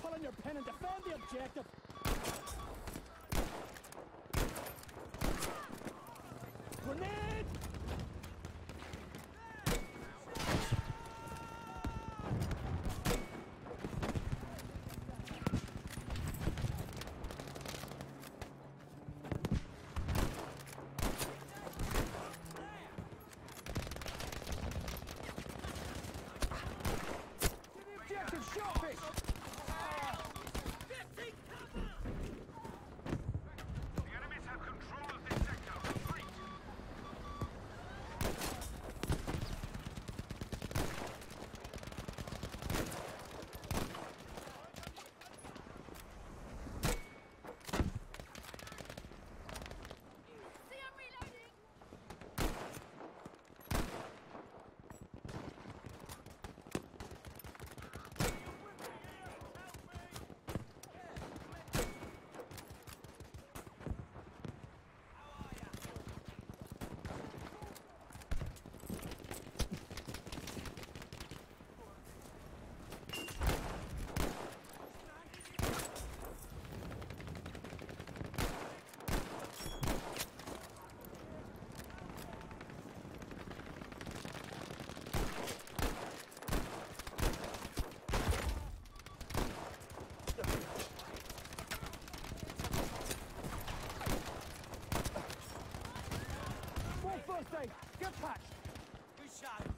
Pull on your pin and defend the objective. Get patched! Good shot.